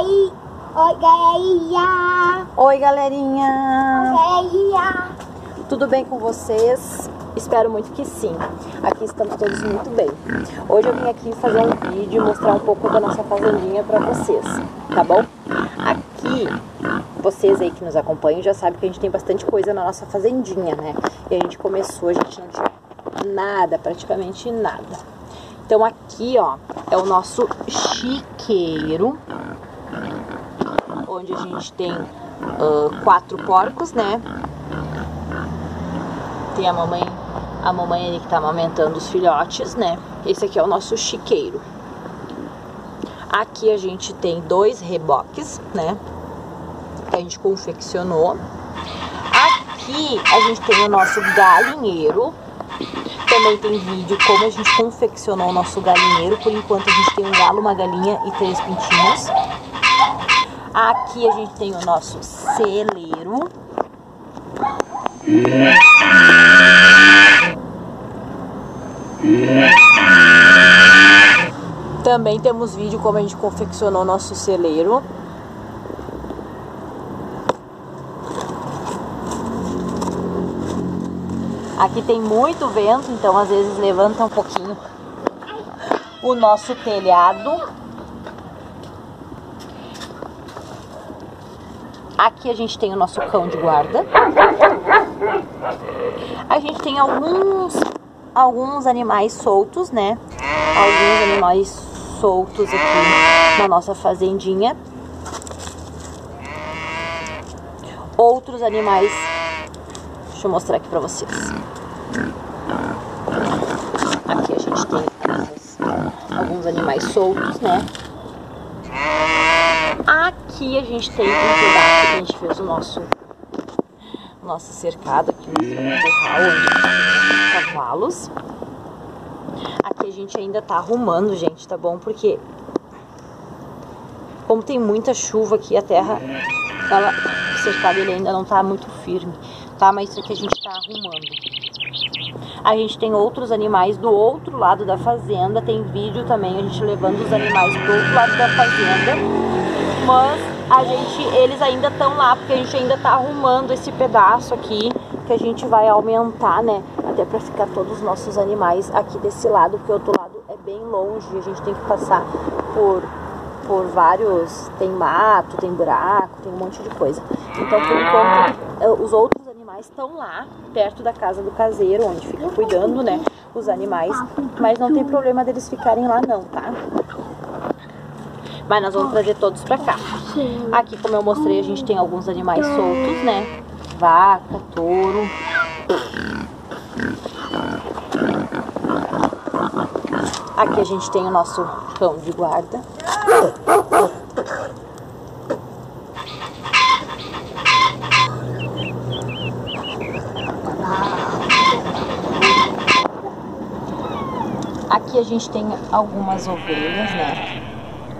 aí. Oi, galerinha. Oi, galerinha. Galerinha. Tudo bem com vocês? Espero muito que sim. Aqui estamos todos muito bem. Hoje eu vim aqui fazer um vídeo e mostrar um pouco da nossa fazendinha para vocês, tá bom? Aqui, vocês aí que nos acompanham já sabem que a gente tem bastante coisa na nossa fazendinha, né? E a gente começou, a gente não tinha nada, praticamente nada. Então aqui, ó, é o nosso chiqueiro, onde a gente tem uh, quatro porcos, né? Tem a mamãe, a mamãe ali que tá amamentando os filhotes, né? Esse aqui é o nosso chiqueiro. Aqui a gente tem dois reboques, né? Que a gente confeccionou. Aqui a gente tem o nosso galinheiro. Também tem vídeo como a gente confeccionou o nosso galinheiro. Por enquanto a gente tem um galo, uma galinha e três pintinhos. Aqui a gente tem o nosso celeiro. Também temos vídeo como a gente confeccionou o nosso celeiro. Aqui tem muito vento, então às vezes levanta um pouquinho o nosso telhado. Aqui a gente tem o nosso cão de guarda. A gente tem alguns alguns animais soltos, né? Alguns animais soltos aqui na nossa fazendinha. Outros animais Deixa eu mostrar aqui pra vocês. Aqui a gente tem alguns animais soltos, né? Aqui a gente tem um pedaço que a gente fez o nosso, o nosso cercado aqui no curral, onde cavalos. Aqui a gente ainda tá arrumando, gente, tá bom? Porque como tem muita chuva aqui, a terra, ela, o cercado ele ainda não tá muito firme tá? Mas isso aqui a gente tá arrumando. A gente tem outros animais do outro lado da fazenda, tem vídeo também, a gente levando os animais do outro lado da fazenda. Mas a gente, eles ainda estão lá, porque a gente ainda tá arrumando esse pedaço aqui, que a gente vai aumentar, né? Até para ficar todos os nossos animais aqui desse lado, porque o outro lado é bem longe, a gente tem que passar por por vários, tem mato, tem buraco, tem um monte de coisa. Então, por enquanto, eh, os outros estão lá, perto da casa do caseiro, onde fica cuidando, né, os animais. Mas não tem problema deles ficarem lá não, tá? Mas nós vamos trazer todos pra cá. Aqui, como eu mostrei, a gente tem alguns animais soltos, né? Vaca, touro. Aqui a gente tem o nosso cão de guarda. Aqui a gente tem algumas ovelhas, né?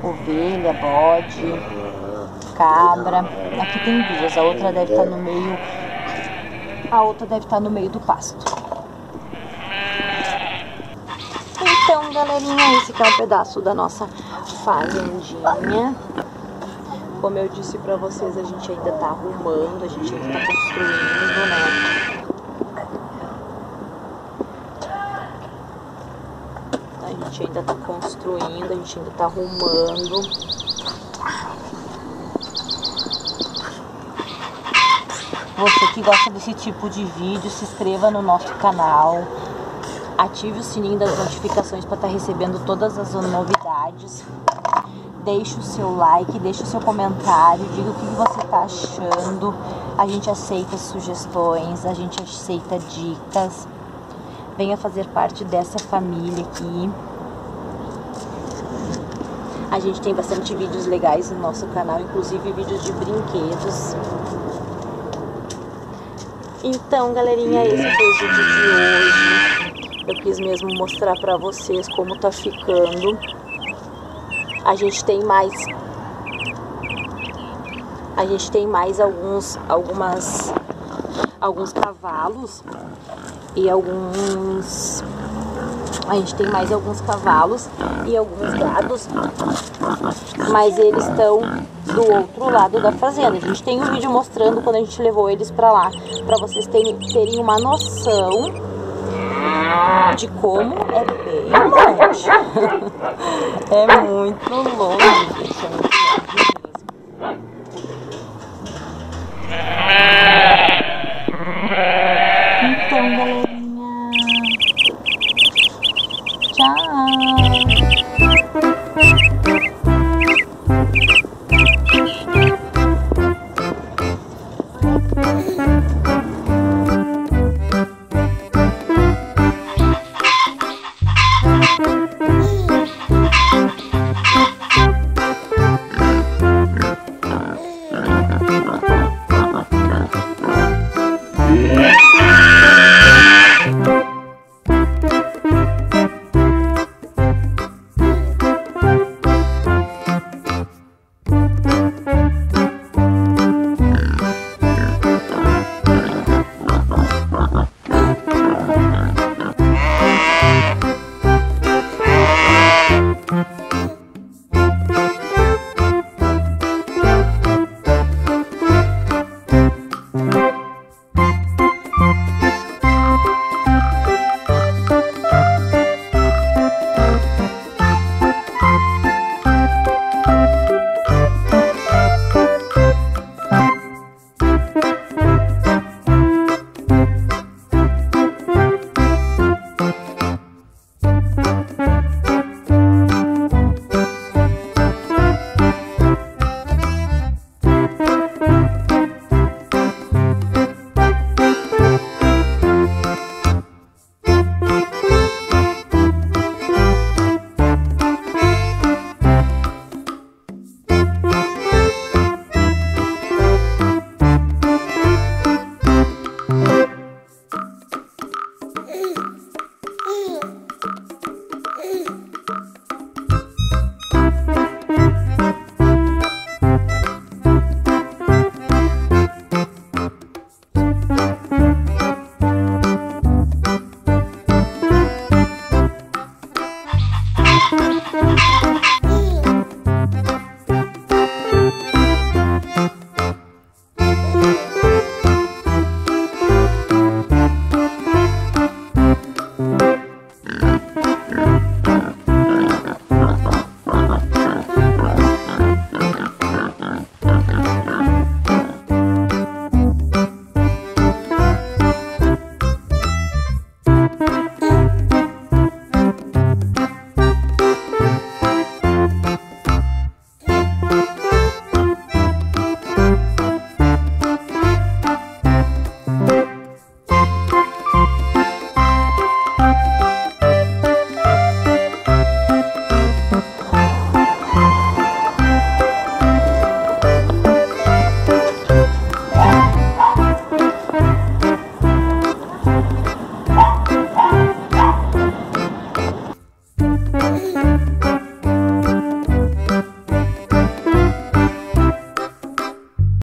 Ovelha, bode, cabra. Aqui tem duas, a outra deve estar no meio. A outra deve estar no meio do pasto. Então, galerinha, esse aqui é um pedaço da nossa fazendinha. Como eu disse pra vocês, a gente ainda tá arrumando, a gente ainda tá construindo, né? Gente ainda tá construindo, a gente ainda tá arrumando. Você que gosta desse tipo de vídeo, se inscreva no nosso canal. Ative o sininho das notificações para estar tá recebendo todas as novidades. Deixe o seu like, deixe o seu comentário, diga o que você está achando. A gente aceita sugestões, a gente aceita dicas. Venha fazer parte dessa família aqui. A gente tem bastante vídeos legais no nosso canal, inclusive vídeos de brinquedos. Então, galerinha, esse foi o vídeo de hoje. Eu quis mesmo mostrar pra vocês como tá ficando. A gente tem mais... A gente tem mais alguns, algumas, alguns cavalos e alguns A gente tem mais alguns cavalos e alguns gados, mas eles estão do outro lado da fazenda. A gente tem um vídeo mostrando quando a gente levou eles para lá, para vocês terem, terem uma noção de como é bem longe. é muito longe, gente.